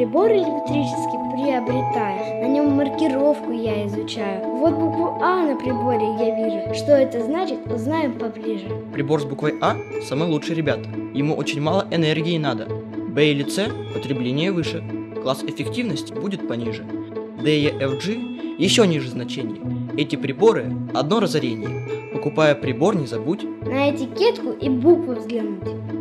прибор электрический приобретаю, на нем маркировку я изучаю. Вот букву А на приборе я вижу. Что это значит, узнаем поближе. Прибор с буквой А самый лучший, ребята. Ему очень мало энергии надо. Б или С потребление выше. Класс эффективности будет пониже. D и FG еще ниже значений. Эти приборы – одно разорение. Покупая прибор, не забудь На этикетку и буквы взглянуть.